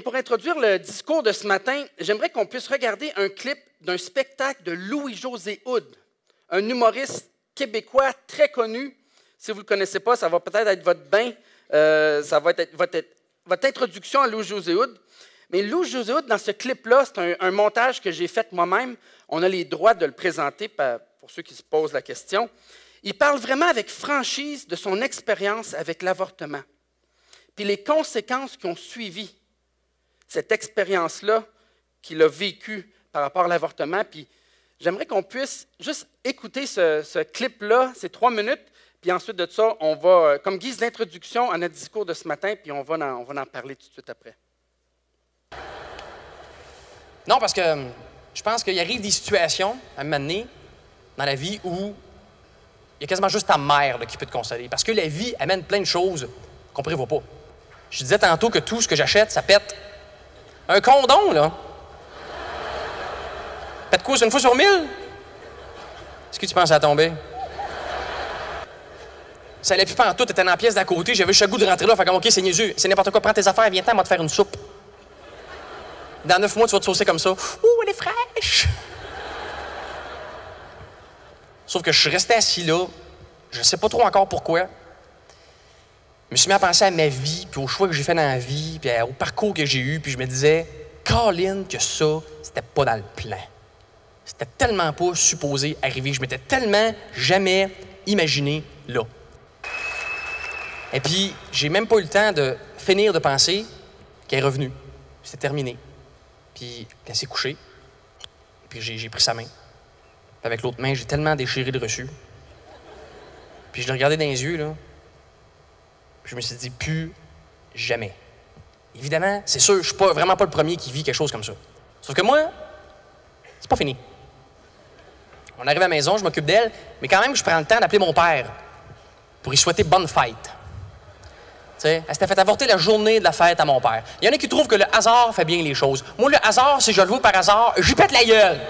pour introduire le discours de ce matin, j'aimerais qu'on puisse regarder un clip d'un spectacle de Louis-José Houd, un humoriste québécois très connu. Si vous ne le connaissez pas, ça va peut-être être votre bain, euh, ça va être votre, votre introduction à Louis-José Houd. Mais Louis-José Houd, dans ce clip-là, c'est un, un, montage que j'ai fait moi-même. On a les droits de le présenter pour ceux qui se posent la question. Il parle vraiment avec franchise de son expérience avec l'avortement, puis les conséquences qui ont suivi cette expérience-là qu'il a vécue par rapport à l'avortement. Puis j'aimerais qu'on puisse juste écouter ce, clip-là, ces trois minutes, puis ensuite de ça, on va, euh, comme guise d'introduction à notre discours de ce matin, puis on va en, parler tout de suite après. Non, parce que euh, je pense qu'il arrive des situations, à un moment donné, dans la vie où il y a quasiment juste ta mère qui peut te consoler. Parce que la vie amène plein de choses qu'on prévoit pas. Je disais tantôt que tout ce que j'achète, ça pète. Un condom, là. Pète quoi, c'est une fois sur mille? Est-ce que tu penses à tomber? Ça allait plus pas en tout, t'étais dans la pièce d'à côté, j'avais le goût de rentrer là, fait comme, OK, c'est niaiseux, c'est n'importe quoi, prends tes affaires, viens-t'en, moi te faire une soupe. Dans neuf mois, tu vas te saucer comme ça. Ouh, elle est fraîche! Sauf que je suis resté assis là, je sais pas trop encore pourquoi. Je me suis mis à penser à ma vie, puis aux choix que j'ai fait dans la vie, puis au parcours que j'ai eu, puis je me disais, Colin, que ça, c'était pas dans le plan. C'était tellement pas supposé arriver. Je m'étais tellement jamais imaginé là. Et puis, j'ai même pas eu le temps de finir de penser qu'elle est revenue. C'était terminé. Puis, elle s'est couchée. Puis, j'ai pris sa main. Avec l'autre main, j'ai tellement déchiré le reçu. Puis je l'ai regardé dans les yeux, là. Je me suis dit, plus jamais. Évidemment, c'est sûr, je suis pas, vraiment pas le premier qui vit quelque chose comme ça. Sauf que moi, c'est pas fini. On arrive à la maison, je m'occupe d'elle, mais quand même, je prends le temps d'appeler mon père pour lui souhaiter bonne fête. Tu sais, elle s'était fait avorter la journée de la fête à mon père. Il y en a qui trouvent que le hasard fait bien les choses. Moi, le hasard, si je le vois par hasard, j'y pète la gueule.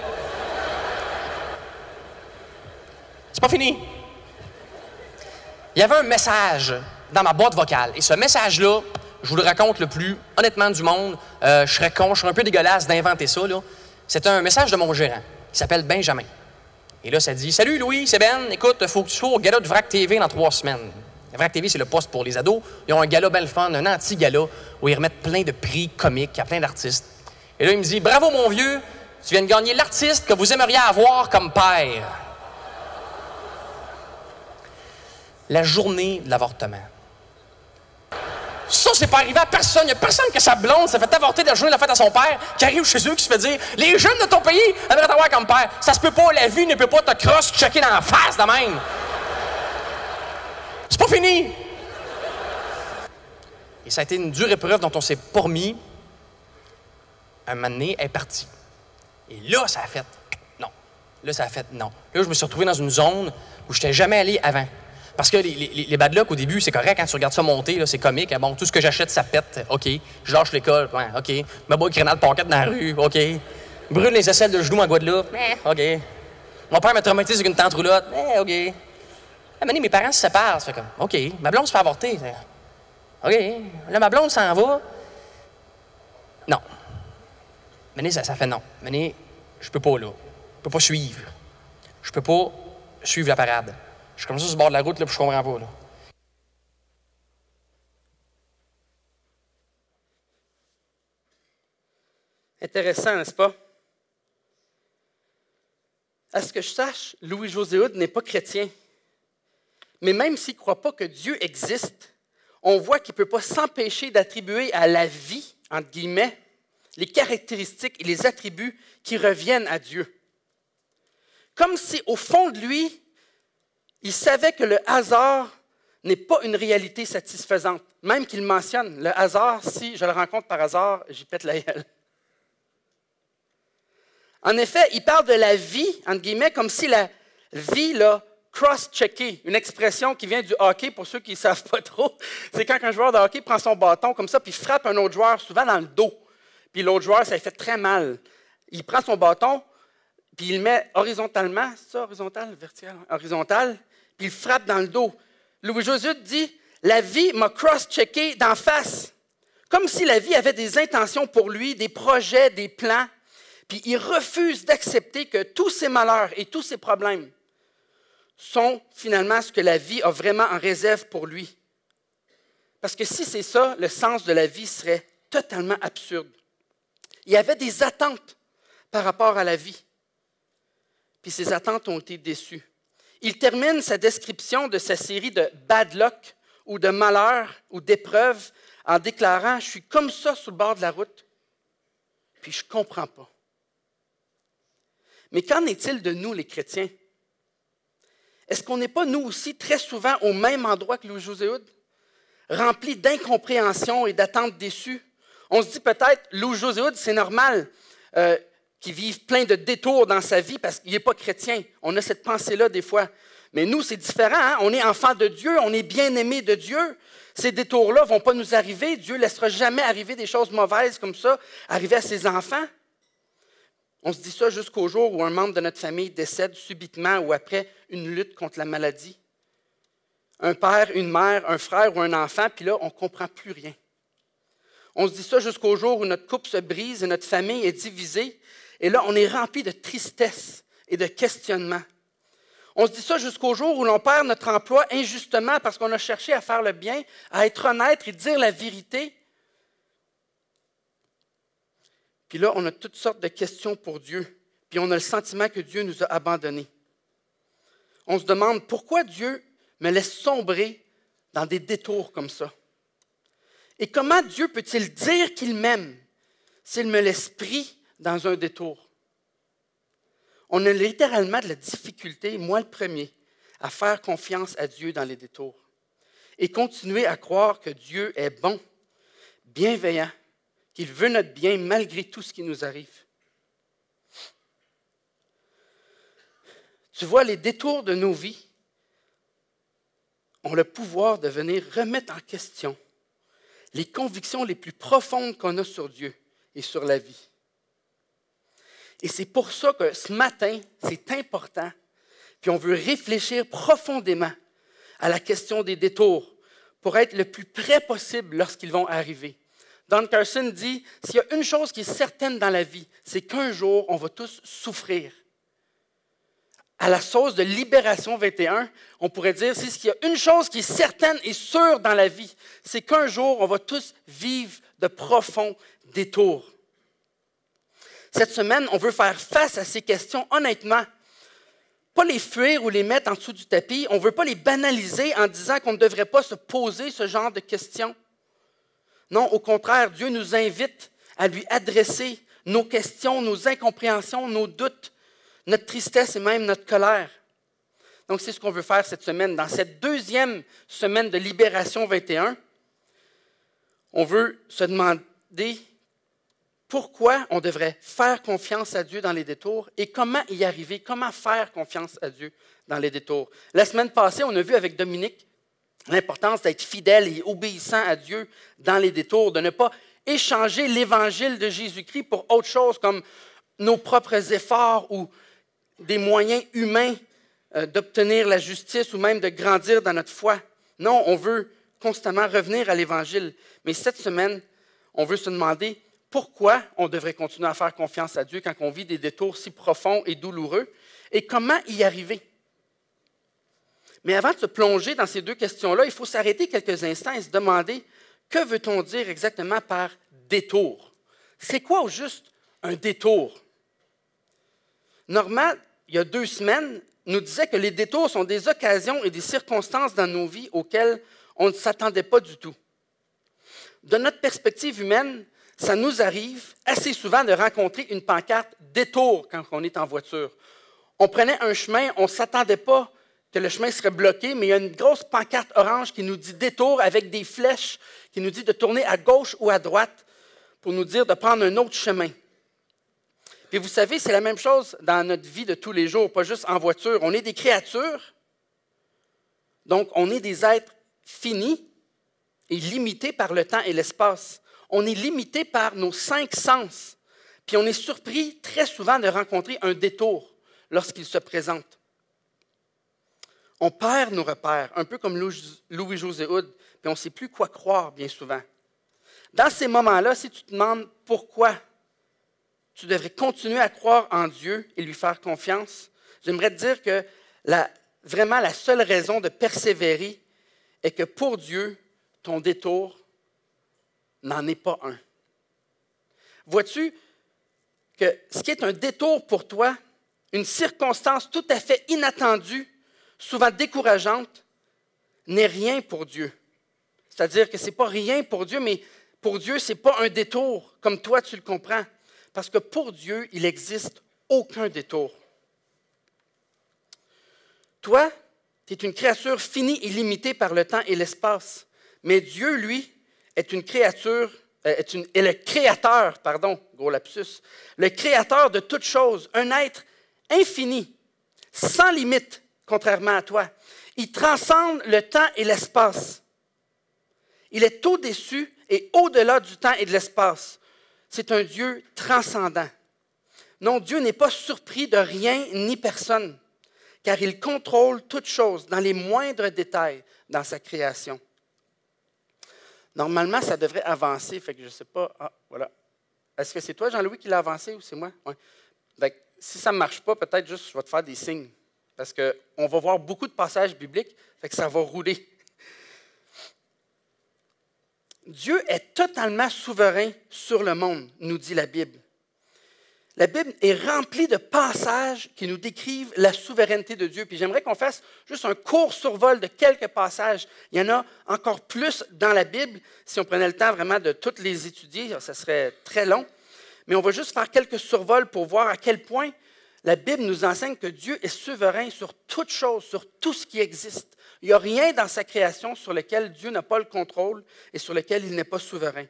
C'est pas fini. Il y avait un message dans ma boîte vocale. Et ce message-là, je vous le raconte le plus honnêtement du monde. Euh, je serais con, je serais un peu dégueulasse d'inventer ça. C'est un message de mon gérant qui s'appelle Benjamin. Et là, ça dit Salut Louis, c'est Ben. Écoute, il faut que tu sois au gala de VRAC TV dans trois semaines. VRAC TV, c'est le poste pour les ados. Ils ont un gala belle fun, un anti-gala, où ils remettent plein de prix comiques à plein d'artistes. Et là, il me dit Bravo mon vieux, tu viens de gagner l'artiste que vous aimeriez avoir comme père. la journée de l'avortement. Ça, c'est pas arrivé à personne. Il n'y a personne que sa blonde s'est fait avorter de de la fête à son père, qui arrive chez eux, qui se fait dire Les jeunes de ton pays aimeraient t'avoir comme père. Ça se peut pas, la vie ne peut pas te cross-checker dans la face de même. C'est pas fini. Et ça a été une dure épreuve dont on s'est pas. Un moment donné, elle est partie. Et là, ça a fait non. Là, ça a fait non. Là, je me suis retrouvé dans une zone où je n'étais jamais allé avant. Parce que les, les, les bad luck, au début, c'est correct quand tu regardes ça monter, c'est comique. Bon, tout ce que j'achète, ça pète. OK. Je lâche l'école. Ouais, OK. Me bois de pocket dans la rue. OK. Brûle les aisselles de genoux en Guadeloupe. OK. Mon père m'a traumatisé avec une tente roulotte. Eh, OK. À mes parents se séparent. Ça fait comme, OK. Ma blonde se fait avorter. OK. Là, ma blonde s'en va. Non. Mané, ça, ça fait non. Mané, je peux pas, là. Je peux pas suivre. Je peux pas suivre la parade. Suis comme ça sur le bord la route, là, puis je comprends pas. Intéressant, n'est-ce pas? À ce que je sache, Louis-José n'est pas chrétien. Mais même s'il ne croit pas que Dieu existe, on voit qu'il ne peut pas s'empêcher d'attribuer à la vie, entre guillemets, les caractéristiques et les attributs qui reviennent à Dieu. Comme si, au fond de lui, il savait que le hasard n'est pas une réalité satisfaisante. Même qu'il mentionne le hasard, si je le rencontre par hasard, j'y pète la gueule. En effet, il parle de la vie, entre guillemets, comme si la vie l'a cross-checké. Une expression qui vient du hockey, pour ceux qui ne savent pas trop. C'est quand un joueur de hockey prend son bâton comme ça, puis frappe un autre joueur, souvent dans le dos. Puis l'autre joueur, ça lui fait très mal. Il prend son bâton, puis il le met horizontalement. C'est ça, horizontal, vertical? Horizontal puis il frappe dans le dos. Louis José dit La vie m'a cross-checké d'en face, comme si la vie avait des intentions pour lui, des projets, des plans, puis il refuse d'accepter que tous ses malheurs et tous ses problèmes sont finalement ce que la vie a vraiment en réserve pour lui. Parce que si c'est ça, le sens de la vie serait totalement absurde. Il y avait des attentes par rapport à la vie. Puis ces attentes ont été déçues. Il termine sa description de sa série de bad luck ou de malheur ou d'épreuves en déclarant Je suis comme ça sur le bord de la route, puis je ne comprends pas. Mais qu'en est-il de nous, les chrétiens? Est-ce qu'on n'est pas, nous aussi, très souvent au même endroit que Louis-José remplis d'incompréhension et d'attentes déçues? On se dit peut-être, Louis-José c'est normal euh, qu'il vive plein de détours dans sa vie parce qu'il n'est pas chrétien. On a cette pensée-là des fois. Mais nous, c'est différent. Hein? On est enfant de Dieu, on est bien-aimé de Dieu. Ces détours-là ne vont pas nous arriver. Dieu ne laissera jamais arriver des choses mauvaises comme ça, arriver à ses enfants. On se dit ça jusqu'au jour où un membre de notre famille décède subitement ou après une lutte contre la maladie. Un père, une mère, un frère ou un enfant, puis là, on ne comprend plus rien. On se dit ça jusqu'au jour où notre couple se brise et notre famille est divisée. Et là, on est rempli de tristesse et de questionnement. On se dit ça jusqu'au jour où l'on perd notre emploi injustement parce qu'on a cherché à faire le bien, à être honnête et dire la vérité. Puis là, on a toutes sortes de questions pour Dieu. Puis on a le sentiment que Dieu nous a abandonnés. On se demande pourquoi Dieu me laisse sombrer dans des détours comme ça. Et comment Dieu peut-il dire qu'il m'aime s'il me laisse pris dans un détour? On a littéralement de la difficulté, moi le premier, à faire confiance à Dieu dans les détours et continuer à croire que Dieu est bon, bienveillant, qu'il veut notre bien malgré tout ce qui nous arrive. Tu vois, les détours de nos vies ont le pouvoir de venir remettre en question les convictions les plus profondes qu'on a sur Dieu et sur la vie. Et c'est pour ça que ce matin, c'est important, puis on veut réfléchir profondément à la question des détours pour être le plus près possible lorsqu'ils vont arriver. Don Carson dit, s'il y a une chose qui est certaine dans la vie, c'est qu'un jour, on va tous souffrir à la sauce de Libération 21, on pourrait dire, c'est ce qu'il y a une chose qui est certaine et sûre dans la vie, c'est qu'un jour, on va tous vivre de profonds détours. Cette semaine, on veut faire face à ces questions honnêtement. Pas les fuir ou les mettre en dessous du tapis. On ne veut pas les banaliser en disant qu'on ne devrait pas se poser ce genre de questions. Non, au contraire, Dieu nous invite à lui adresser nos questions, nos incompréhensions, nos doutes, notre tristesse et même notre colère. Donc, c'est ce qu'on veut faire cette semaine. Dans cette deuxième semaine de Libération 21, on veut se demander pourquoi on devrait faire confiance à Dieu dans les détours et comment y arriver, comment faire confiance à Dieu dans les détours. La semaine passée, on a vu avec Dominique l'importance d'être fidèle et obéissant à Dieu dans les détours, de ne pas échanger l'évangile de Jésus-Christ pour autre chose comme nos propres efforts ou des moyens humains euh, d'obtenir la justice ou même de grandir dans notre foi. Non, on veut constamment revenir à l'Évangile. Mais cette semaine, on veut se demander pourquoi on devrait continuer à faire confiance à Dieu quand on vit des détours si profonds et douloureux et comment y arriver? Mais avant de se plonger dans ces deux questions-là, il faut s'arrêter quelques instants et se demander que veut-on dire exactement par détour? C'est quoi au juste un détour? Normand, il y a deux semaines, nous disait que les détours sont des occasions et des circonstances dans nos vies auxquelles on ne s'attendait pas du tout. De notre perspective humaine, ça nous arrive assez souvent de rencontrer une pancarte détour quand on est en voiture. On prenait un chemin, on ne s'attendait pas que le chemin serait bloqué, mais il y a une grosse pancarte orange qui nous dit détour avec des flèches, qui nous dit de tourner à gauche ou à droite pour nous dire de prendre un autre chemin. Et vous savez, c'est la même chose dans notre vie de tous les jours, pas juste en voiture. On est des créatures, donc on est des êtres finis et limités par le temps et l'espace. On est limité par nos cinq sens. Puis on est surpris très souvent de rencontrer un détour lorsqu'il se présente. On perd nos repères, un peu comme Louis-José Hood, puis on ne sait plus quoi croire bien souvent. Dans ces moments-là, si tu te demandes pourquoi tu devrais continuer à croire en Dieu et lui faire confiance, j'aimerais te dire que vraiment la seule raison de persévérer est que pour Dieu, ton détour n'en est pas un. Vois-tu que ce qui est un détour pour toi, une circonstance tout à fait inattendue, souvent décourageante, n'est rien pour Dieu. C'est-à-dire que ce n'est pas rien pour Dieu, mais pour Dieu, ce n'est pas un détour comme toi tu le comprends. Parce que pour Dieu, il n'existe aucun détour. Toi, tu es une créature finie et limitée par le temps et l'espace. Mais Dieu, lui, est une créature, euh, est, le créateur, pardon, gros le créateur de toutes choses, un être infini, sans limite, contrairement à toi. Il transcende le temps et l'espace. Il est au-dessus et au-delà du temps et de l'espace. C'est un Dieu transcendant. Non, Dieu n'est pas surpris de rien ni personne, car il contrôle toutes choses dans les moindres détails dans sa création. Normalement, ça devrait avancer, fait que je ne sais pas. Ah, voilà. Est-ce que c'est toi, Jean-Louis, qui l'a avancé ou c'est moi? Si ça ne marche pas, peut-être juste je vais te faire des signes. Parce qu'on va voir beaucoup de passages bibliques, fait que ça va rouler. Dieu est totalement souverain sur le monde, nous dit la Bible. La Bible est remplie de passages qui nous décrivent la souveraineté de Dieu. Puis j'aimerais qu'on fasse juste un court survol de quelques passages. Il y en a encore plus dans la Bible. Si on prenait le temps vraiment de toutes les étudier, ça serait très long. Mais on va juste faire quelques survols pour voir à quel point la Bible nous enseigne que Dieu est souverain sur toute chose, sur tout ce qui existe. Il n'y a rien dans sa création sur lequel Dieu n'a pas le contrôle et sur lequel il n'est pas souverain.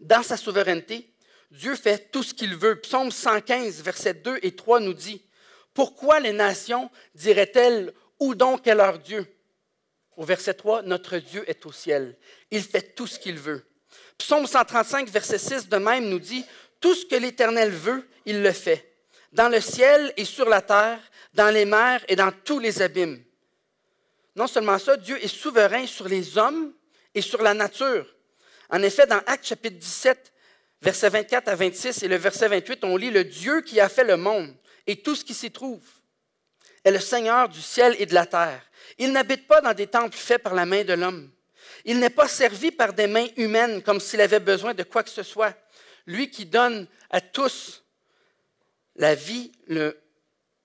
Dans sa souveraineté, Dieu fait tout ce qu'il veut. Psaume 115, versets 2 et 3 nous dit, Pourquoi les nations diraient-elles, où donc est leur Dieu Au verset 3, Notre Dieu est au ciel. Il fait tout ce qu'il veut. Psaume 135, verset 6 de même nous dit, Tout ce que l'Éternel veut, il le fait, dans le ciel et sur la terre, dans les mers et dans tous les abîmes. Non seulement ça, Dieu est souverain sur les hommes et sur la nature. En effet, dans Actes chapitre 17, versets 24 à 26 et le verset 28, on lit Le Dieu qui a fait le monde et tout ce qui s'y trouve est le Seigneur du ciel et de la terre. Il n'habite pas dans des temples faits par la main de l'homme. Il n'est pas servi par des mains humaines comme s'il avait besoin de quoi que ce soit. Lui qui donne à tous la vie, le,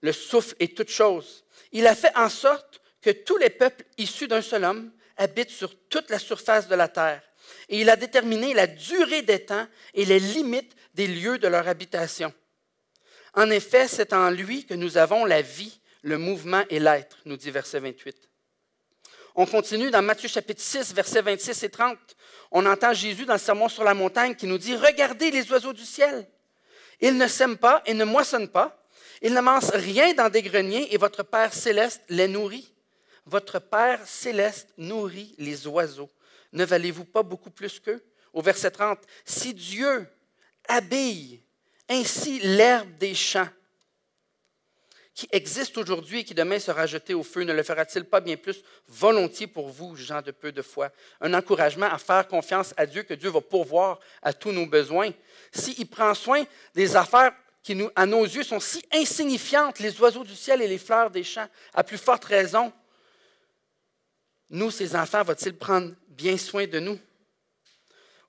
le souffle et toutes choses. Il a fait en sorte que tous les peuples issus d'un seul homme habitent sur toute la surface de la terre et il a déterminé la durée des temps et les limites des lieux de leur habitation. En effet, c'est en lui que nous avons la vie, le mouvement et l'être, nous dit verset 28. On continue dans Matthieu chapitre 6, versets 26 et 30. On entend Jésus dans le sermon sur la montagne qui nous dit, Regardez les oiseaux du ciel. Ils ne sèment pas et ne moissonnent pas. Ils ne rien dans des greniers et votre Père céleste les nourrit. Votre Père céleste nourrit les oiseaux ne valez-vous pas beaucoup plus qu'eux? Au verset 30, si Dieu habille ainsi l'herbe des champs qui existe aujourd'hui et qui demain sera jetée au feu, ne le fera-t-il pas bien plus volontiers pour vous, gens de peu de foi? Un encouragement à faire confiance à Dieu, que Dieu va pourvoir à tous nos besoins. S'il prend soin des affaires qui, à nos yeux, sont si insignifiantes, les oiseaux du ciel et les fleurs des champs, à plus forte raison, nous, ses enfants, va-t-il prendre bien soin de nous?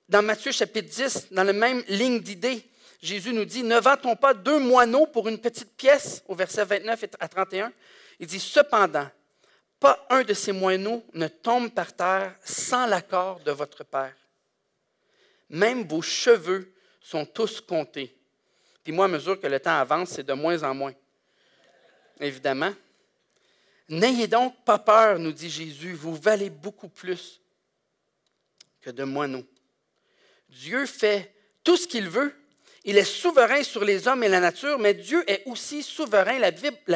Dans Matthieu chapitre 10, dans la même ligne d'idée, Jésus nous dit, ne vend-on pas deux moineaux pour une petite pièce, au verset 29 à 31? Il dit, cependant, pas un de ces moineaux ne tombe par terre sans l'accord de votre Père. Même vos cheveux sont tous comptés. Puis moi, à mesure que le temps avance, c'est de moins en moins. Évidemment. N'ayez donc pas peur, nous dit Jésus, vous valez beaucoup plus que de moineaux. Dieu fait tout ce qu'il veut. Il est souverain sur les hommes et la nature, mais Dieu est aussi souverain. La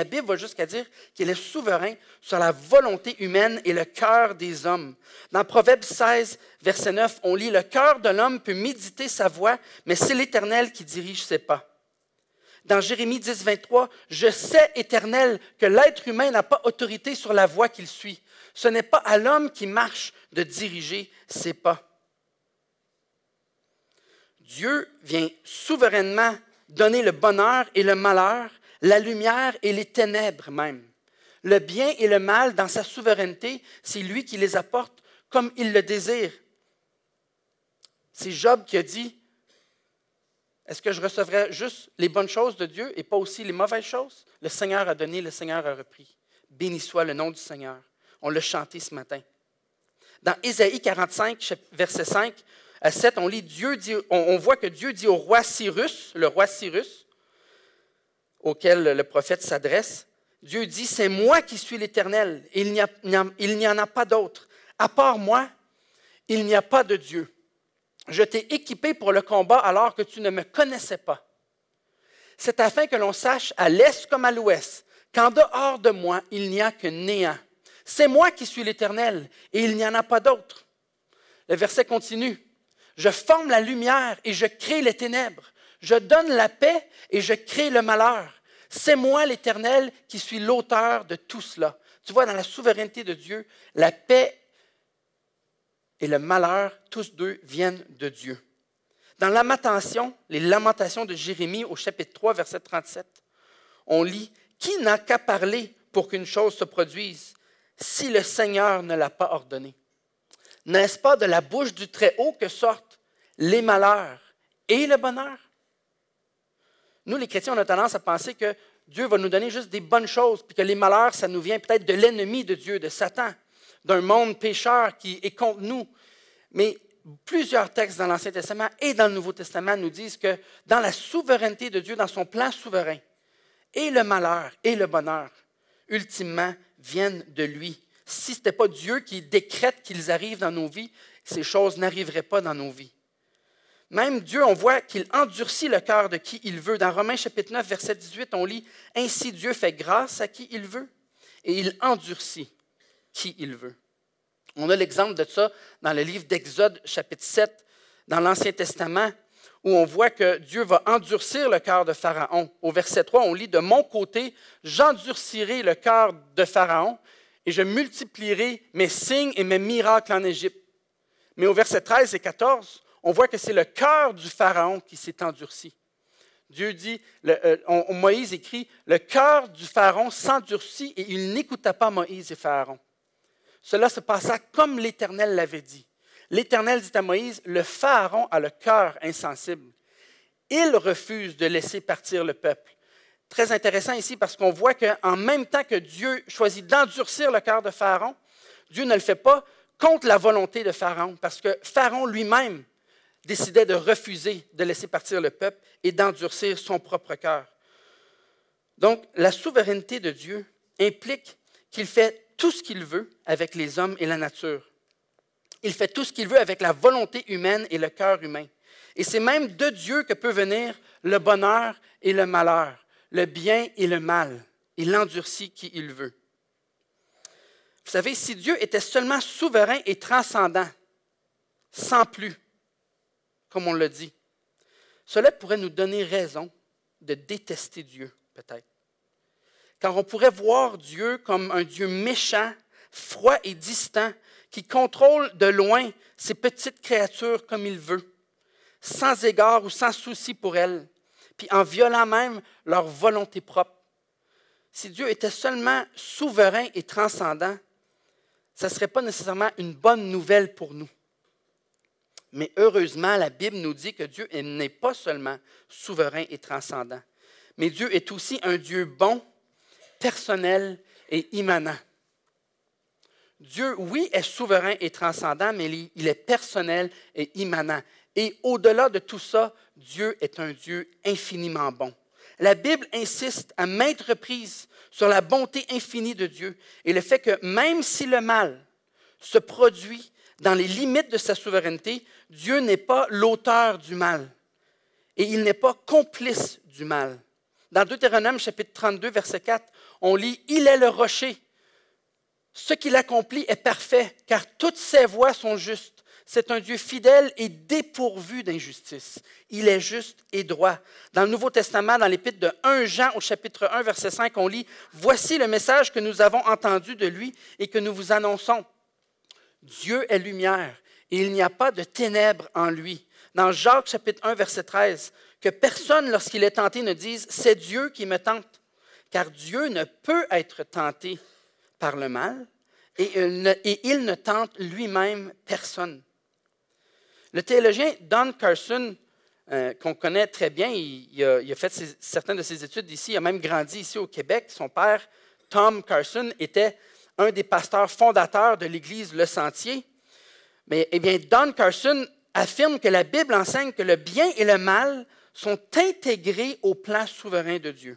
Bible, va jusqu'à dire qu'il est souverain sur la volonté humaine et le cœur des hommes. Dans Proverbe 16, verset 9, on lit, Le cœur de l'homme peut méditer sa voix, mais c'est l'Éternel qui dirige ses pas dans Jérémie 10, 23, Je sais, Éternel, que l'être humain n'a pas autorité sur la voie qu'il suit. Ce n'est pas à l'homme qui marche de diriger ses pas. Dieu vient souverainement donner le bonheur et le malheur, la lumière et les ténèbres même. Le bien et le mal, dans sa souveraineté, c'est lui qui les apporte comme il le désire. C'est Job qui a dit, est-ce que je recevrai juste les bonnes choses de Dieu et pas aussi les mauvaises choses? Le Seigneur a donné, le Seigneur a repris. Béni soit le nom du Seigneur. On l'a chanté ce matin. Dans Ésaïe 45, verset 5 à 7, on lit Dieu on voit que Dieu dit au roi Cyrus, le roi Cyrus, auquel le prophète s'adresse, Dieu dit, c'est moi qui suis l'Éternel, il n'y en a pas d'autre. À part moi, il n'y a pas de Dieu. Je t'ai équipé pour le combat alors que tu ne me connaissais pas. C'est afin que l'on sache à l'est comme à l'ouest qu'en dehors de moi, il n'y a que néant. C'est moi qui suis l'Éternel et il n'y en a pas d'autre. Le verset continue. Je forme la lumière et je crée les ténèbres. Je donne la paix et je crée le malheur. C'est moi l'Éternel qui suis l'auteur de tout cela. Tu vois, dans la souveraineté de Dieu, la paix et le malheur, tous deux viennent de Dieu. Dans Lamentation, les lamentations de Jérémie au chapitre 3, verset 37, on lit Qui n'a qu'à parler pour qu'une chose se produise si le Seigneur ne l'a pas ordonné? N'est-ce pas de la bouche du Très-Haut que sortent les malheurs et le bonheur nous, les chrétiens, on a tendance à penser que Dieu va nous donner juste des bonnes choses, puis que les malheurs, ça nous vient peut-être de l'ennemi de Dieu, de Satan, d'un monde pécheur qui est contre nous. Mais plusieurs textes dans l'Ancien Testament et dans le Nouveau Testament nous disent que dans la souveraineté de Dieu, dans son plan souverain, et le malheur et le bonheur, ultimement, viennent de lui. Si ce n'était pas Dieu qui décrète qu'ils arrivent dans nos vies, ces choses n'arriveraient pas dans nos vies. Même Dieu, on voit qu'il endurcit le cœur de qui il veut. Dans Romains chapitre 9, verset 18, on lit Ainsi Dieu fait grâce à qui il veut et il endurcit il veut. On a l'exemple de ça dans le livre d'Exode chapitre 7, dans l'Ancien Testament, où on voit que Dieu va endurcir le cœur de Pharaon. Au verset 3, on lit De mon côté, j'endurcirai le cœur de Pharaon et je multiplierai mes signes et mes miracles en Égypte. Mais au verset 13 et 14, on voit que c'est le cœur du Pharaon qui s'est endurci. Dieu dit, euh, Moïse écrit, le cœur du Pharaon s'endurcit et il n'écouta pas Moïse et Pharaon. Cela se passa comme l'Éternel l'avait dit. L'Éternel dit à Moïse, le Pharaon a le cœur insensible. Il refuse de laisser partir le peuple. Très intéressant ici parce qu'on voit qu'en même temps que Dieu choisit d'endurcir le cœur de Pharaon, Dieu ne le fait pas contre la volonté de Pharaon, parce que Pharaon lui-même décidait de refuser de laisser partir le peuple et d'endurcir son propre cœur. Donc, la souveraineté de Dieu implique qu'il fait tout ce qu'il veut avec les hommes et la nature. Il fait tout ce qu'il veut avec la volonté humaine et le cœur humain. Et c'est même de Dieu que peut venir le bonheur et le malheur, le bien et le mal. Il endurcit qui il veut. Vous savez, si Dieu était seulement souverain et transcendant, sans plus, comme on l'a dit. Cela pourrait nous donner raison de détester Dieu, peut-être. Car on pourrait voir Dieu comme un Dieu méchant, froid et distant, qui contrôle de loin ses petites créatures comme il veut, sans égard ou sans souci pour elles, puis en violant même leur volonté propre. Si Dieu était seulement souverain et transcendant, ce ne serait pas nécessairement une bonne nouvelle pour nous. Mais heureusement, la Bible nous dit que Dieu n'est pas seulement souverain et transcendant, mais Dieu est aussi un Dieu bon, personnel et immanent. Dieu, oui, est souverain et transcendant, mais il est personnel et immanent. Et au-delà de tout ça, Dieu est un Dieu infiniment bon. La Bible insiste à maintes reprises sur la bonté infinie de Dieu et le fait que même si le mal se produit dans les limites de sa souveraineté, Dieu n'est pas l'auteur du mal et il n'est pas complice du mal. Dans Deutéronome chapitre 32, verset 4, on lit, Il est le rocher. Ce qu'il accomplit est parfait, car toutes ses voies sont justes. C'est un Dieu fidèle et dépourvu d'injustice. Il est juste et droit. Dans le Nouveau Testament, dans l'épître de 1 Jean au chapitre 1, verset 5, on lit, Voici le message que nous avons entendu de lui et que nous vous annonçons. Dieu est lumière et il n'y a pas de ténèbres en lui. dans Jacques chapitre 1, verset 13, que personne, lorsqu'il est tenté, ne dise C'est Dieu qui me tente, car Dieu ne peut être tenté par le mal et il ne, tente lui-même personne. Le théologien Don Carson, euh, qu'on connaît très bien, il, a, fait certaines de ses études ici, il a même grandi ici au Québec. Son père, Tom Carson, était un des pasteurs fondateurs de l'Église Le Sentier. Mais eh bien, Don Carson affirme que la Bible enseigne que le bien et le mal sont intégrés au plan souverain de Dieu.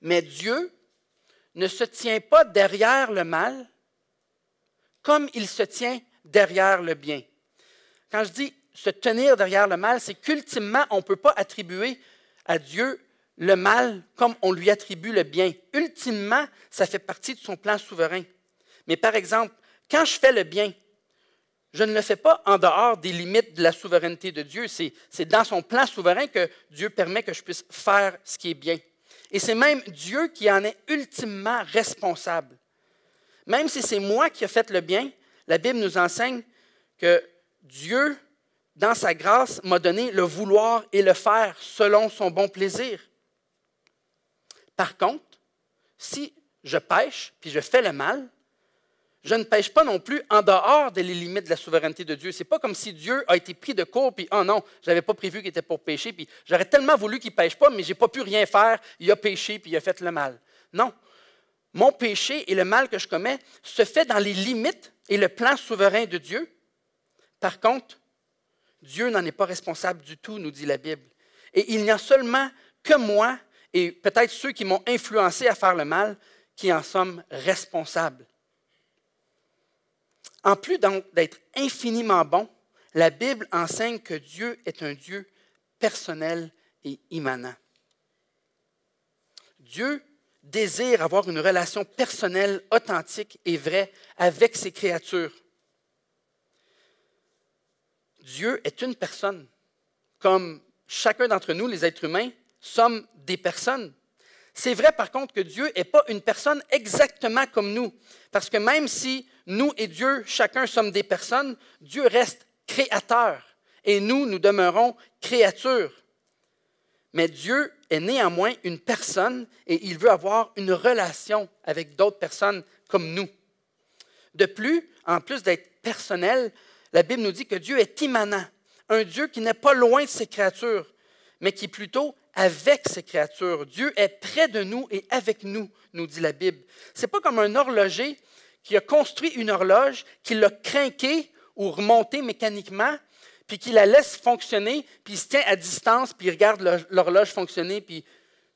Mais Dieu ne se tient pas derrière le mal comme il se tient derrière le bien. Quand je dis se tenir derrière le mal, c'est qu'ultimement, on ne peut pas attribuer à Dieu le mal comme on lui attribue le bien. Ultimement, ça fait partie de son plan souverain. Mais par exemple, quand je fais le bien, je ne le fais pas en dehors des limites de la souveraineté de Dieu. C'est dans son plan souverain que Dieu permet que je puisse faire ce qui est bien. Et c'est même Dieu qui en est ultimement responsable. Même si c'est moi qui ai fait le bien, la Bible nous enseigne que Dieu, dans sa grâce, m'a donné le vouloir et le faire selon son bon plaisir. Par contre, si je pêche puis je fais le mal, je ne pêche pas non plus en dehors des limites de la souveraineté de Dieu. Ce n'est pas comme si Dieu a été pris de court, puis oh non, je n'avais pas prévu qu'il était pour pécher, puis j'aurais tellement voulu qu'il pêche pas, mais je n'ai pas pu rien faire, il a péché, puis il a fait le mal. Non. Mon péché et le mal que je commets se fait dans les limites et le plan souverain de Dieu. Par contre, Dieu n'en est pas responsable du tout, nous dit la Bible. Et il n'y a seulement que moi et peut-être ceux qui m'ont influencé à faire le mal qui en sommes responsables. En plus d'être infiniment bon, la Bible enseigne que Dieu est un Dieu personnel et immanent. Dieu désire avoir une relation personnelle, authentique et vraie avec ses créatures. Dieu est une personne, comme chacun d'entre nous, les êtres humains, sommes des personnes. C'est vrai par contre que Dieu n'est pas une personne exactement comme nous, parce que même si nous et Dieu, chacun sommes des personnes, Dieu reste créateur et nous, nous demeurons créatures. Mais Dieu est néanmoins une personne et il veut avoir une relation avec d'autres personnes comme nous. De plus, en plus d'être personnel, la Bible nous dit que Dieu est immanent, un Dieu qui n'est pas loin de ses créatures, mais qui est plutôt avec ses créatures. Dieu est près de nous et avec nous, nous dit la Bible. Ce n'est pas comme un horloger qui a construit une horloge, qui l'a craquée ou remontée mécaniquement, puis qui la laisse fonctionner, puis il se tient à distance, puis il regarde l'horloge fonctionner, puis,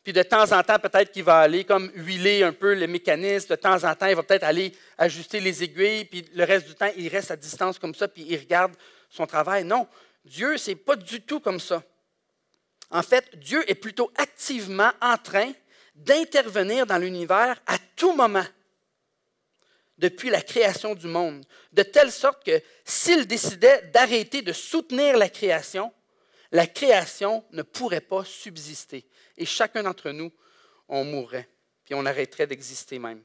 puis de temps en temps, peut-être qu'il va aller comme huiler un peu le mécanisme, de temps en temps, il va peut-être aller ajuster les aiguilles, puis le reste du temps, il reste à distance comme ça, puis il regarde son travail. Non, Dieu, c'est pas du tout comme ça. En fait, Dieu est plutôt activement en train d'intervenir dans l'univers à tout moment depuis la création du monde, de telle sorte que s'il décidait d'arrêter de soutenir la création, la création ne pourrait pas subsister. Et chacun d'entre nous, on mourrait, puis on arrêterait d'exister même.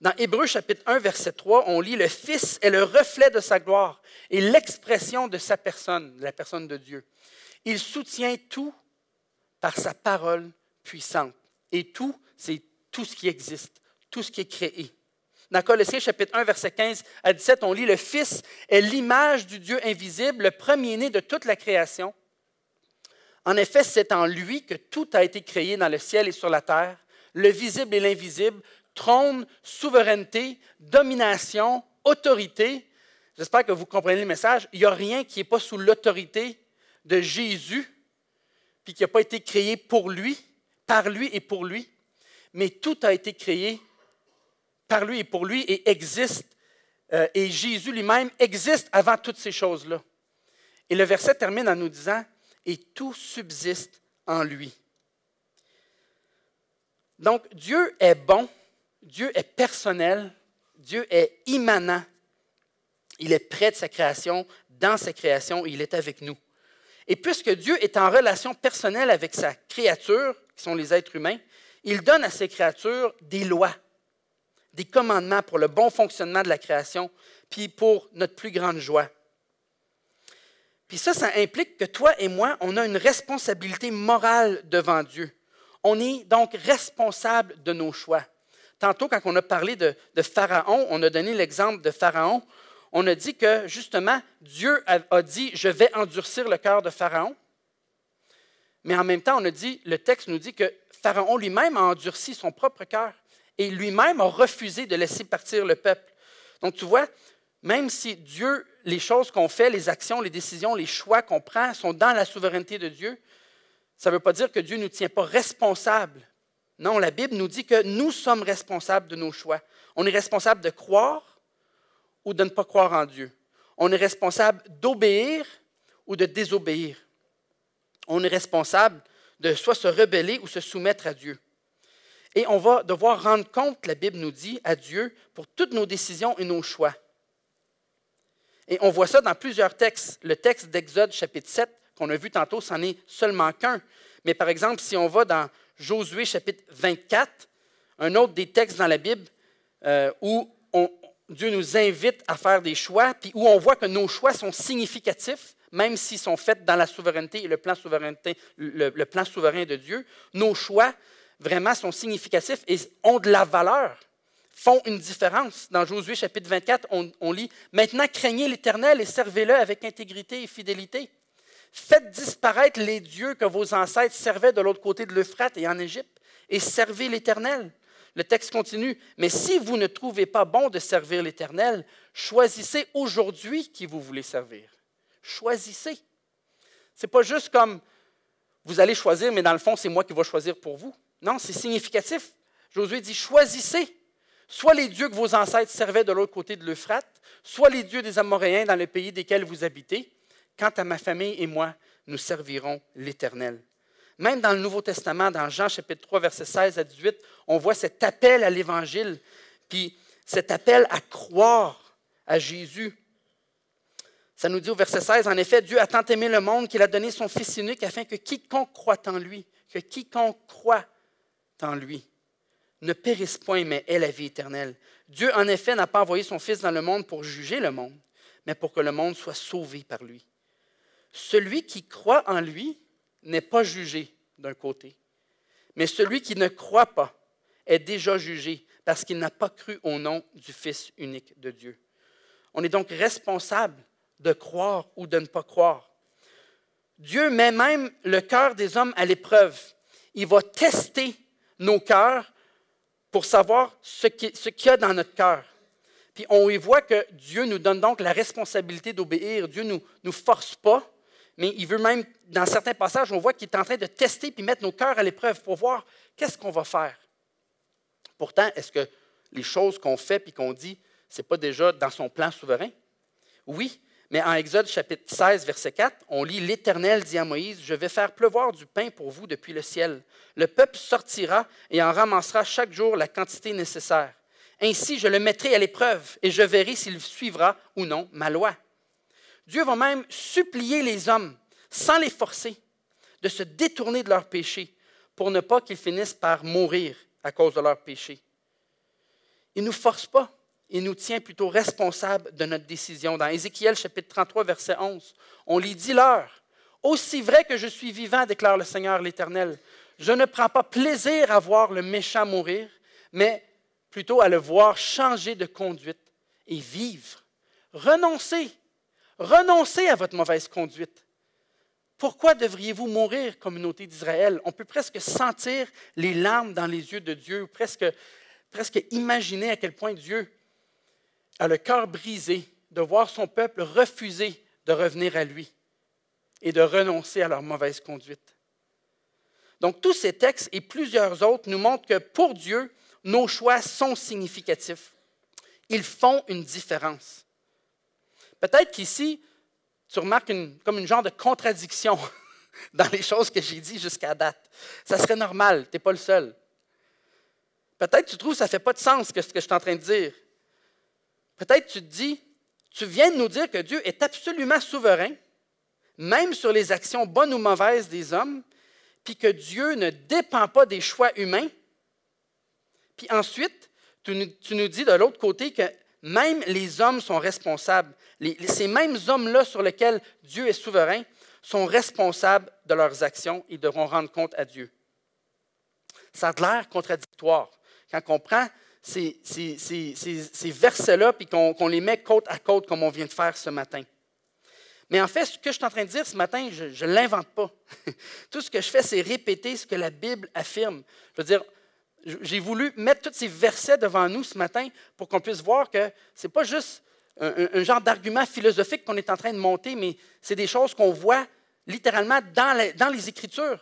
Dans Hébreu chapitre 1, verset 3, on lit Le Fils est le reflet de sa gloire et l'expression de sa personne, de la personne de Dieu. Il soutient tout par sa parole puissante. Et tout, c'est tout ce qui existe, tout ce qui est créé. Dans Colossiens chapitre 1, verset 15 à 17, on lit Le Fils est l'image du Dieu invisible, le premier-né de toute la création. En effet, c'est en lui que tout a été créé dans le ciel et sur la terre, le visible et l'invisible, trône, souveraineté, domination, autorité. J'espère que vous comprenez le message. Il n'y a rien qui n'est pas sous l'autorité de Jésus, puis qui n'a pas été créé pour lui, par lui et pour lui. Mais tout a été créé par lui et pour lui et existe, euh, et Jésus lui-même existe avant toutes ces choses-là. Et le verset termine en nous disant, et tout subsiste en lui. Donc Dieu est bon, Dieu est personnel, Dieu est immanent. Il est près de sa création, dans sa création, il est avec nous. Et puisque Dieu est en relation personnelle avec sa créature, qui sont les êtres humains, il donne à ses créatures des lois des commandements pour le bon fonctionnement de la création, puis pour notre plus grande joie. Puis ça, ça implique que toi et moi, on a une responsabilité morale devant Dieu. On est donc responsable de nos choix. Tantôt, quand on a parlé de, Pharaon, on a donné l'exemple de Pharaon. On a dit que, justement, Dieu a, dit, je vais endurcir le cœur de Pharaon. Mais en même temps, on a dit, le texte nous dit que Pharaon lui-même a endurci son propre cœur et lui-même a refusé de laisser partir le peuple. Donc, tu vois, même si Dieu, les choses qu'on fait, les actions, les décisions, les choix qu'on prend sont dans la souveraineté de Dieu, ça ne veut pas dire que Dieu ne nous tient pas responsables. Non, la Bible nous dit que nous sommes responsables de nos choix. On est responsable de croire ou de ne pas croire en Dieu. On est responsable d'obéir ou de désobéir. On est responsable de soit se rebeller ou se soumettre à Dieu. Et on va devoir rendre compte, la Bible nous dit, à Dieu pour toutes nos décisions et nos choix. Et on voit ça dans plusieurs textes. Le texte d'Exode chapitre 7 qu'on a vu tantôt, c'en est seulement qu'un. Mais par exemple, si on va dans Josué chapitre 24, un autre des textes dans la Bible euh, où Dieu nous invite à faire des choix, puis où on voit que nos choix sont significatifs, même s'ils sont faits dans la souveraineté et le plan, souverain de Dieu, nos choix vraiment sont significatifs et ont de la valeur, font une différence. Dans Josué chapitre 24, on, on lit Maintenant craignez l'Éternel et servez-le avec intégrité et fidélité. Faites disparaître les dieux que vos ancêtres servaient de l'autre côté de l'Euphrate et en Égypte, et servez l'Éternel. Le texte continue, mais si vous ne trouvez pas bon de servir l'Éternel, choisissez aujourd'hui qui vous voulez servir. Choisissez. Ce n'est pas juste comme vous allez choisir, mais dans le fond, c'est moi qui vais choisir pour vous. Non, c'est significatif. Josué dit, choisissez soit les dieux que vos ancêtres servaient de l'autre côté de l'Euphrate, soit les dieux des Amoréens dans le pays desquels vous habitez, Quant à ma famille et moi, nous servirons l'Éternel. Même dans le Nouveau Testament, dans Jean chapitre 3, versets 16 à 18, on voit cet appel à l'Évangile, puis cet appel à croire à Jésus. Ça nous dit au verset 16, en effet, Dieu a tant aimé le monde qu'il a donné son Fils unique afin que quiconque croit en lui, que quiconque croit en lui, ne périsse point, mais ait la vie éternelle. Dieu, en effet, n'a pas envoyé son Fils dans le monde pour juger le monde, mais pour que le monde soit sauvé par lui. Celui qui croit en lui n'est pas jugé d'un côté, mais celui qui ne croit pas est déjà jugé parce qu'il n'a pas cru au nom du Fils unique de Dieu. On est donc responsable de croire ou de ne pas croire. Dieu met même le cœur des hommes à l'épreuve. Il va tester nos cœurs pour savoir ce qu'il y a dans notre cœur. Puis on y voit que Dieu nous donne donc la responsabilité d'obéir. Dieu ne nous, nous force pas, mais il veut même, dans certains passages, on voit qu'il est en train de tester puis mettre nos cœurs à l'épreuve pour voir qu'est-ce qu'on va faire. Pourtant, est-ce que les choses qu'on fait puis qu'on dit, ce n'est pas déjà dans son plan souverain? Oui, mais en Exode chapitre 16, verset 4, on lit L'Éternel dit à Moïse Je vais faire pleuvoir du pain pour vous depuis le ciel. Le peuple sortira et en ramassera chaque jour la quantité nécessaire. Ainsi, je le mettrai à l'épreuve et je verrai s'il suivra ou non ma loi. Dieu va même supplier les hommes, sans les forcer, de se détourner de leurs péchés pour ne pas qu'ils finissent par mourir à cause de leurs péchés. Il ne nous force pas, il nous tient plutôt responsables de notre décision. Dans Ézéchiel chapitre 33, verset 11, on lit Dis-leur, aussi vrai que je suis vivant, déclare le Seigneur l'Éternel, je ne prends pas plaisir à voir le méchant mourir, mais plutôt à le voir changer de conduite et vivre. Renoncez Renoncez à votre mauvaise conduite. Pourquoi devriez-vous mourir, communauté d'Israël? On peut presque sentir les larmes dans les yeux de Dieu, presque, imaginer à quel point Dieu a le cœur brisé de voir son peuple refuser de revenir à lui et de renoncer à leur mauvaise conduite. Donc tous ces textes et plusieurs autres nous montrent que pour Dieu, nos choix sont significatifs. Ils font une différence. Peut-être qu'ici, tu remarques comme une genre de contradiction dans les choses que j'ai dit jusqu'à date. Ça serait normal, tu n'es pas le seul. Peut-être tu trouves que ça ne fait pas de sens que ce que je suis en train de dire. Peut-être tu te dis, tu viens de nous dire que Dieu est absolument souverain, même sur les actions bonnes ou mauvaises des hommes, puis que Dieu ne dépend pas des choix humains. Puis ensuite, tu nous dis de l'autre côté que même les hommes sont responsables. Ces mêmes hommes-là sur lesquels Dieu est souverain sont responsables de leurs actions. Ils devront rendre compte à Dieu. Ça a l'air contradictoire. Quand on prend ces, versets-là et qu'on les met côte à côte comme on vient de faire ce matin. Mais en fait, ce que je suis en train de dire ce matin, je ne l'invente pas. Tout ce que je fais, c'est répéter ce que la Bible affirme. Je veux dire, j'ai voulu mettre tous ces versets devant nous ce matin pour qu'on puisse voir que ce n'est pas juste un, genre d'argument philosophique qu'on est en train de monter, mais c'est des choses qu'on voit littéralement dans, les Écritures.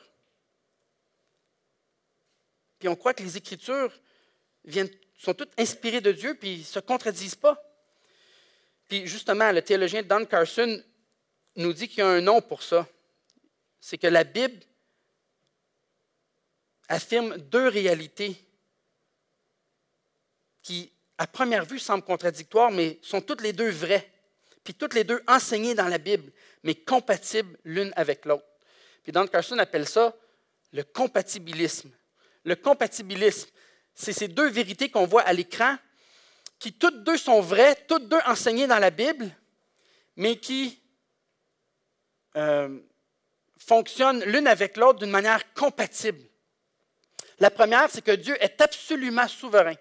Puis on croit que les Écritures viennent, sont toutes inspirées de Dieu, puis ne se contredisent pas. Puis justement, le théologien Don Carson nous dit qu'il y a un nom pour ça. C'est que la Bible affirme deux réalités qui, à première vue, semblent contradictoires, mais sont toutes les deux vraies, puis toutes les deux enseignées dans la Bible, mais compatibles l'une avec l'autre. Puis Don Carson appelle ça le compatibilisme. Le compatibilisme, c'est ces deux vérités qu'on voit à l'écran, qui toutes deux sont vraies, toutes deux enseignées dans la Bible, mais qui euh, fonctionnent l'une avec l'autre d'une manière compatible. La première, c'est que Dieu est absolument souverain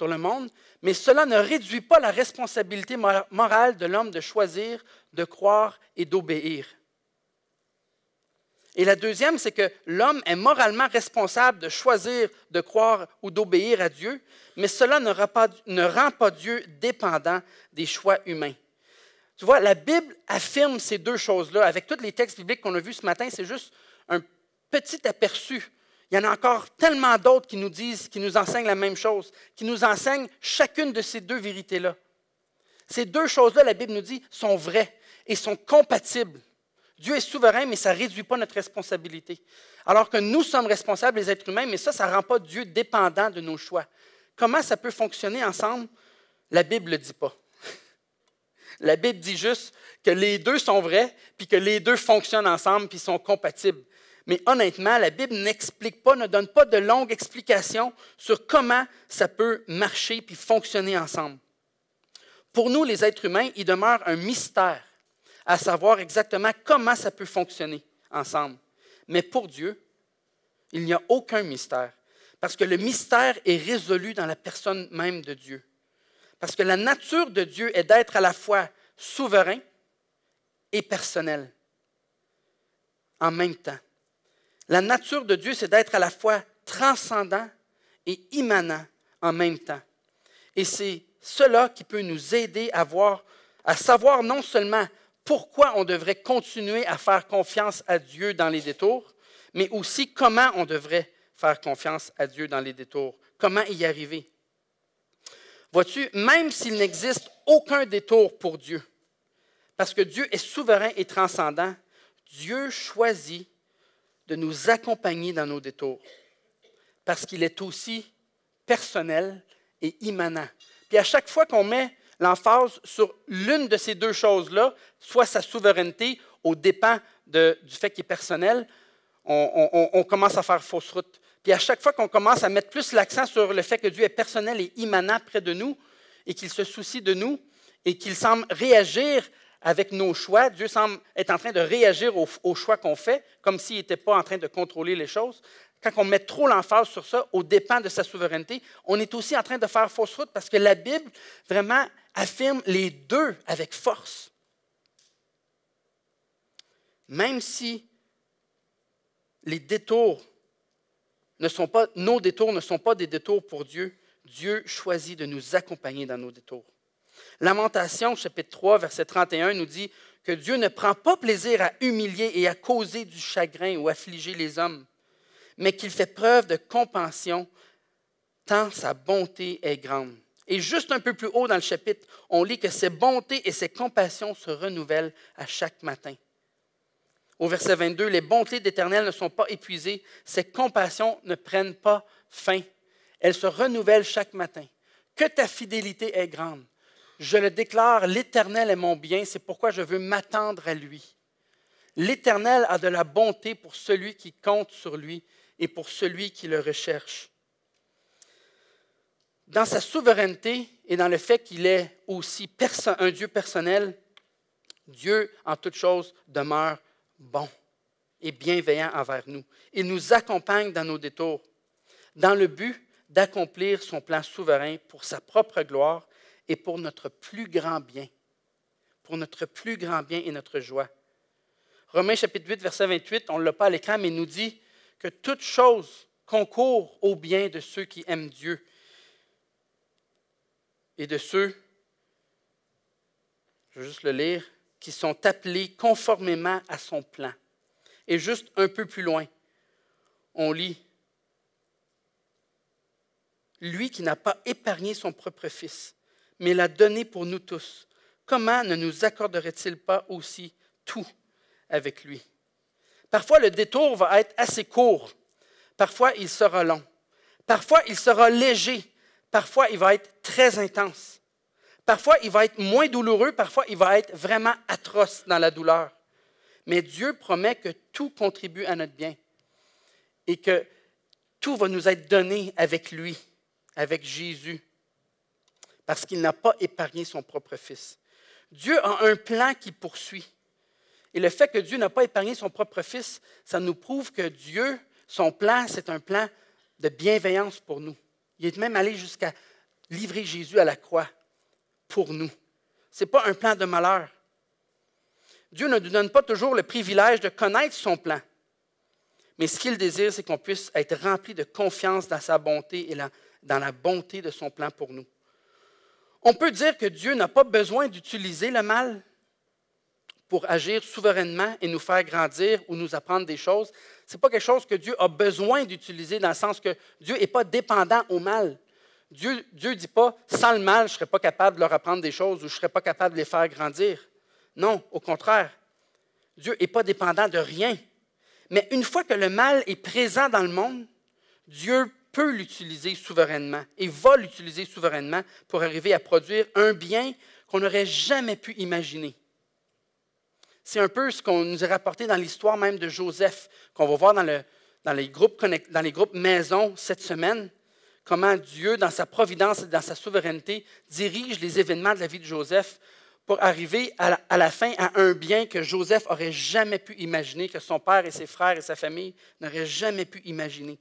sur le monde, mais cela ne réduit pas la responsabilité morale de l'homme de choisir, de croire et d'obéir. Et la deuxième, c'est que l'homme est moralement responsable de choisir, de croire ou d'obéir à Dieu, mais cela ne rend, pas, ne rend pas Dieu dépendant des choix humains. Tu vois, la Bible affirme ces deux choses-là. Avec tous les textes bibliques qu'on a vus ce matin, c'est juste un petit aperçu il y en a encore tellement d'autres qui nous disent, qui nous enseignent la même chose, qui nous enseignent chacune de ces deux vérités-là. Ces deux choses-là, la Bible nous dit, sont vraies et sont compatibles. Dieu est souverain, mais ça ne réduit pas notre responsabilité. Alors que nous sommes responsables, les êtres humains, mais ça, ça ne rend pas Dieu dépendant de nos choix. Comment ça peut fonctionner ensemble? La Bible ne le dit pas. La Bible dit juste que les deux sont vrais, puis que les deux fonctionnent ensemble, puis sont compatibles. Mais honnêtement, la Bible n'explique pas, ne donne pas de longues explications sur comment ça peut marcher puis fonctionner ensemble. Pour nous, les êtres humains, il demeure un mystère à savoir exactement comment ça peut fonctionner ensemble. Mais pour Dieu, il n'y a aucun mystère, parce que le mystère est résolu dans la personne même de Dieu. Parce que la nature de Dieu est d'être à la fois souverain et personnel en même temps. La nature de Dieu, c'est d'être à la fois transcendant et immanent en même temps. Et c'est cela qui peut nous aider à, à savoir non seulement pourquoi on devrait continuer à faire confiance à Dieu dans les détours, mais aussi comment on devrait faire confiance à Dieu dans les détours, comment y arriver? Vois-tu, même s'il n'existe aucun détour pour Dieu, parce que Dieu est souverain et transcendant, Dieu choisit de nous accompagner dans nos détours, parce qu'il est aussi personnel et immanent. Puis à chaque fois qu'on met l'emphase sur l'une de ces deux choses-là, soit sa souveraineté au dépens du fait qu'il est personnel, on, commence à faire fausse route. Puis à chaque fois qu'on commence à mettre plus l'accent sur le fait que Dieu est personnel et immanent près de nous, et qu'il se soucie de nous, et qu'il semble réagir avec nos choix. Dieu semble être en train de réagir aux, choix qu'on fait, comme s'il n'était pas en train de contrôler les choses. Quand on met trop l'emphase sur ça, au dépend de sa souveraineté, on est aussi en train de faire fausse route parce que la Bible vraiment affirme les deux avec force. Même si les détours ne sont pas, nos détours ne sont pas des détours pour Dieu, Dieu choisit de nous accompagner dans nos détours. Lamentation, chapitre 3, verset 31, nous dit que Dieu ne prend pas plaisir à humilier et à causer du chagrin ou affliger les hommes, mais qu'il fait preuve de compassion tant sa bonté est grande. Et juste un peu plus haut dans le chapitre, on lit que ses bontés et ses compassions se renouvellent à chaque matin. Au verset 22, les bontés d'Éternel ne sont pas épuisées, ses compassions ne prennent pas fin. Elles se renouvellent chaque matin. Que ta fidélité est grande. Je le déclare, l'Éternel est mon bien, c'est pourquoi je veux m'attendre à lui. L'Éternel a de la bonté pour celui qui compte sur lui et pour celui qui le recherche. dans sa souveraineté et dans le fait qu'il est aussi un Dieu personnel, Dieu, en toute chose, demeure bon et bienveillant envers nous. Il nous accompagne dans nos détours, dans le but d'accomplir son plan souverain pour sa propre gloire et pour notre plus grand bien, pour notre plus grand bien et notre joie. Romains chapitre 8, verset 28, on ne l'a pas à l'écran, mais nous dit que toute chose concourt au bien de ceux qui aiment Dieu et de ceux, je vais juste le lire, qui sont appelés conformément à son plan. Et juste un peu plus loin, on lit Lui qui n'a pas épargné son propre Fils, mais l'a donné pour nous tous, comment ne nous accorderait-il pas aussi tout avec lui? Parfois, le détour va être assez court. Parfois, il sera long. Parfois, il sera léger. Parfois, il va être très intense. Parfois, il va être moins douloureux. Parfois, il va être vraiment atroce dans la douleur. Mais Dieu promet que tout contribue à notre bien et que tout va nous être donné avec lui, avec Jésus, parce qu'il n'a pas épargné son propre Fils. Dieu a un plan qui poursuit. Et le fait que Dieu n'a pas épargné son propre Fils, ça nous prouve que Dieu, son plan, c'est un plan de bienveillance pour nous. Il est même allé jusqu'à livrer Jésus à la croix pour nous. Ce n'est pas un plan de malheur. Dieu ne nous donne pas toujours le privilège de connaître son plan. Mais ce qu'il désire, c'est qu'on puisse être rempli de confiance dans sa bonté et dans la bonté de son plan pour nous. On peut dire que Dieu n'a pas besoin d'utiliser le mal pour agir souverainement et nous faire grandir ou nous apprendre des choses. Ce n'est pas quelque chose que Dieu a besoin d'utiliser dans le sens que Dieu n'est pas dépendant au mal. Dieu ne dit pas, sans le mal, je ne serais pas capable de leur apprendre des choses ou je ne serais pas capable de les faire grandir. Non, au contraire. Dieu n'est pas dépendant de rien. Mais une fois que le mal est présent dans le monde, Dieu peut l'utiliser souverainement et va l'utiliser souverainement pour arriver à produire un bien qu'on n'aurait jamais pu imaginer. C'est un peu ce qu'on nous a rapporté dans l'histoire même de Joseph, qu'on va voir dans, le, dans, les groupes, maison cette semaine, comment Dieu, dans sa providence et dans sa souveraineté, dirige les événements de la vie de Joseph pour arriver à la, fin à un bien que Joseph aurait jamais pu imaginer, que son père et ses frères et sa famille n'auraient jamais pu imaginer.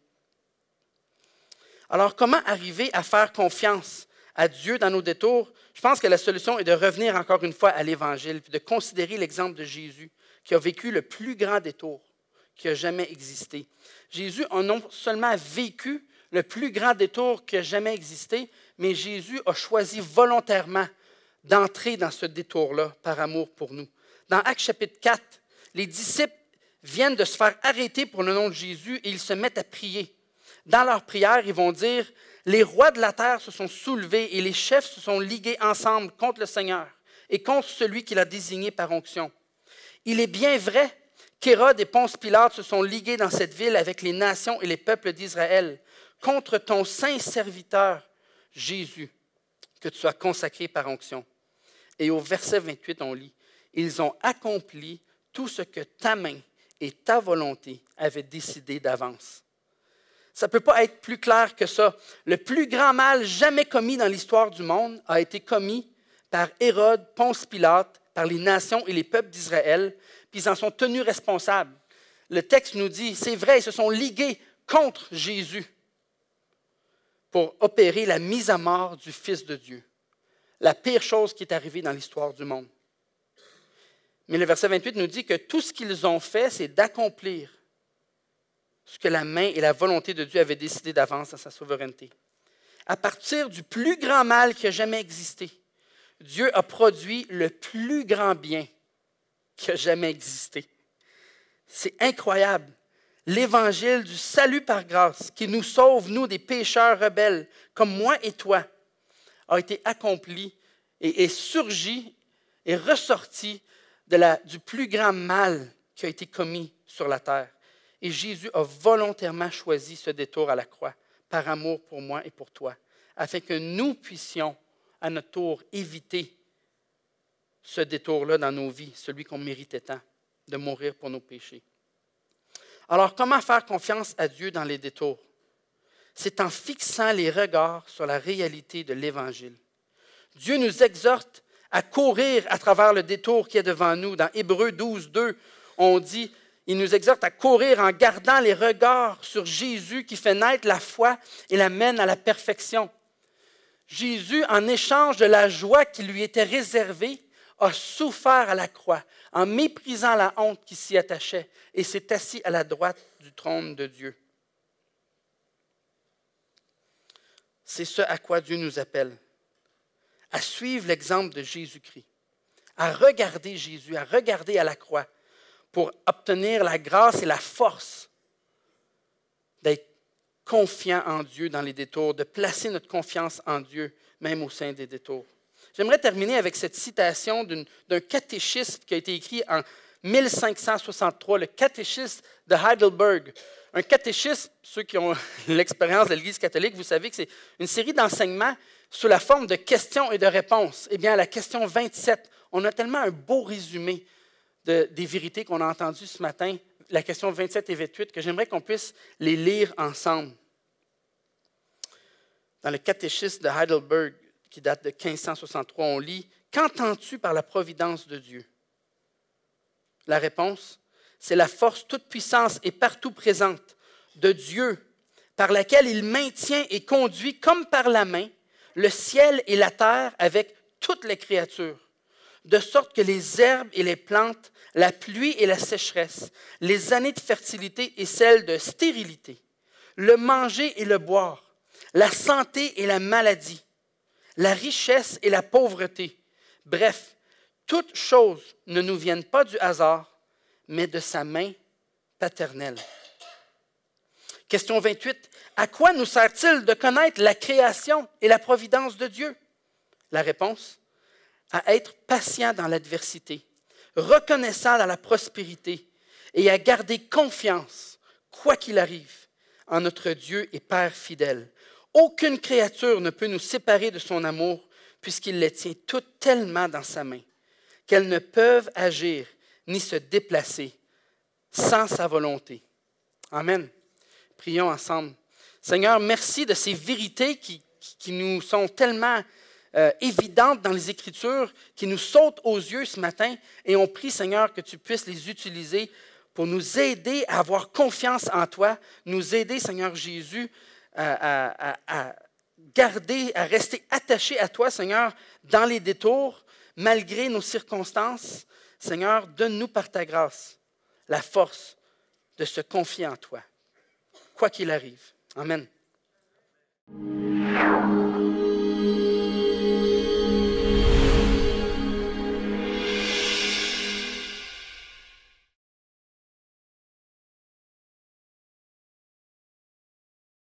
Alors, comment arriver à faire confiance à Dieu dans nos détours? Je pense que la solution est de revenir encore une fois à l'Évangile, puis de considérer l'exemple de Jésus, qui a vécu le plus grand détour qui a jamais existé. Jésus a non seulement vécu le plus grand détour qui a jamais existé, mais Jésus a choisi volontairement d'entrer dans ce détour-là par amour pour nous. Dans Actes chapitre 4, les disciples viennent de se faire arrêter pour le nom de Jésus et ils se mettent à prier. Dans leur prière, ils vont dire, les rois de la terre se sont soulevés et les chefs se sont ligués ensemble contre le Seigneur et contre celui qu'il a désigné par onction. Il est bien vrai qu'Hérode et Ponce Pilate se sont ligués dans cette ville avec les nations et les peuples d'Israël contre ton saint serviteur Jésus, que tu sois consacré par onction. Et au verset 28, on lit, Ils ont accompli tout ce que ta main et ta volonté avaient décidé d'avance. Ça ne peut pas être plus clair que ça. Le plus grand mal jamais commis dans l'histoire du monde a été commis par Hérode, Ponce Pilate, par les nations et les peuples d'Israël, puis ils en sont tenus responsables. Le texte nous dit, c'est vrai, ils se sont ligués contre Jésus pour opérer la mise à mort du Fils de Dieu. La pire chose qui est arrivée dans l'histoire du monde. Mais le verset 28 nous dit que tout ce qu'ils ont fait, c'est d'accomplir ce que la main et la volonté de Dieu avaient décidé d'avance dans sa souveraineté. À partir du plus grand mal qui a jamais existé, Dieu a produit le plus grand bien qui a jamais existé. C'est incroyable l'évangile du salut par grâce, qui nous sauve, nous, des pécheurs rebelles, comme moi et toi, a été accompli et est surgi et ressorti du plus grand mal qui a été commis sur la terre. Et Jésus a volontairement choisi ce détour à la croix, par amour pour moi et pour toi, afin que nous puissions, à notre tour, éviter ce détour-là dans nos vies, celui qu'on méritait tant, de mourir pour nos péchés. Alors, comment faire confiance à Dieu dans les détours? c'est en fixant les regards sur la réalité de l'Évangile. Dieu nous exhorte à courir à travers le détour qui est devant nous. Dans Hébreu 12, 2, on dit, il nous exhorte à courir en gardant les regards sur Jésus qui fait naître la foi et la mène à la perfection. Jésus, en échange de la joie qui lui était réservée, a souffert à la croix en méprisant la honte qui s'y attachait et s'est assis à la droite du trône de Dieu. C'est ce à quoi Dieu nous appelle, à suivre l'exemple de Jésus-Christ, à regarder Jésus, à regarder à la croix pour obtenir la grâce et la force d'être confiant en Dieu dans les détours, de placer notre confiance en Dieu même au sein des détours. J'aimerais terminer avec cette citation d'un catéchisme qui a été écrit en 1563, le catéchisme de Heidelberg. Un catéchisme, ceux qui ont l'expérience de l'Église catholique, vous savez que c'est une série d'enseignements sous la forme de questions et de réponses. Eh bien, à la question 27, on a tellement un beau résumé des vérités qu'on a entendues ce matin, la question 27 et 28, que j'aimerais qu'on puisse les lire ensemble. Dans le catéchisme de Heidelberg, qui date de 1563, on lit Qu'entends-tu par la providence de Dieu? La réponse c'est la force toute puissance et partout présente de Dieu, par laquelle il maintient et conduit comme par la main le ciel et la terre avec toutes les créatures, de sorte que les herbes et les plantes, la pluie et la sécheresse, les années de fertilité et celles de stérilité, le manger et le boire, la santé et la maladie, la richesse et la pauvreté, bref, toutes choses ne nous viennent pas du hasard, mais de sa main paternelle. Question 28. À quoi nous sert-il de connaître la création et la providence de Dieu? La réponse, à être patient dans l'adversité, reconnaissant dans la prospérité et à garder confiance, quoi qu'il arrive, en notre Dieu et Père fidèle. Aucune créature ne peut nous séparer de son amour, puisqu'il les tient toutes tellement dans sa main, qu'elles ne peuvent agir ni se déplacer sans sa volonté. Amen. Prions ensemble. Seigneur, merci de ces vérités qui, nous sont tellement euh, évidentes dans les Écritures, qui nous sautent aux yeux ce matin, et on prie, Seigneur, que tu puisses les utiliser pour nous aider à avoir confiance en toi, nous aider, Seigneur Jésus, à, à garder, à rester attachés à toi, Seigneur, dans les détours, malgré nos circonstances, Seigneur, donne-nous par ta grâce la force de se confier en toi, quoi qu'il arrive. Amen.